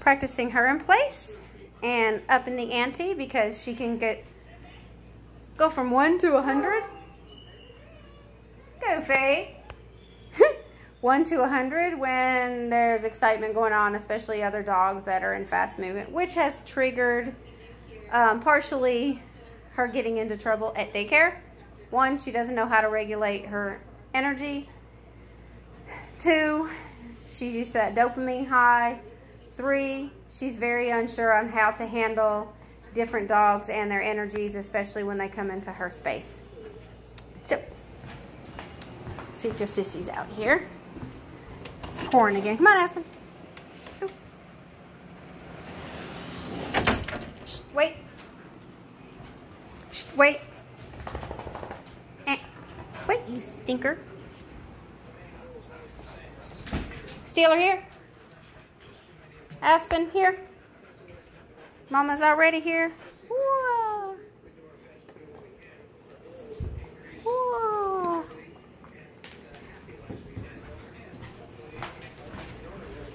practicing her in place and up in the ante because she can get go from one to a hundred. Go, Faye. one to a hundred when there's excitement going on, especially other dogs that are in fast movement, which has triggered um, partially her getting into trouble at daycare. One, she doesn't know how to regulate her energy. Two, she's used to that dopamine high. Three, she's very unsure on how to handle different dogs and their energies, especially when they come into her space. So, see if your sissy's out here. It's pouring again. Come on, Aspen. Wait. Shh, wait. Eh. Wait, you stinker. Steeler here. Aspen here. Mama's already here. Whoa. Whoa.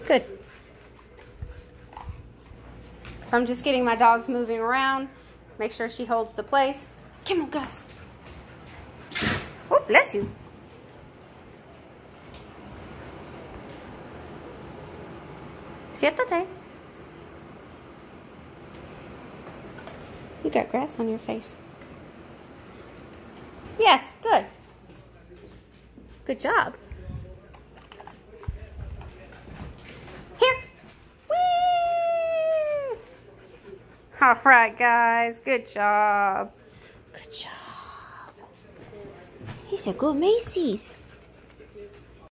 Good. So I'm just getting my dogs moving around. Make sure she holds the place. Come on, guys. Oh, bless you. Siéntate. You got grass on your face. Yes, good. Good job. Here. All right, guys. Good job. Good job. He's a good Macie's.